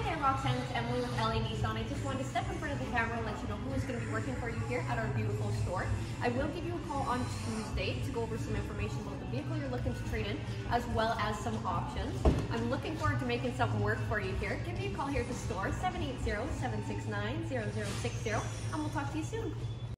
Hi there, Roxanne. It's Emily with LA Nissan. I just wanted to step in front of the camera and let you know who is going to be working for you here at our beautiful store. I will give you a call on Tuesday to go over some information about the vehicle you're looking to trade in, as well as some options. I'm looking forward to making something work for you here. Give me a call here at the store, 780-769-0060, and we'll talk to you soon.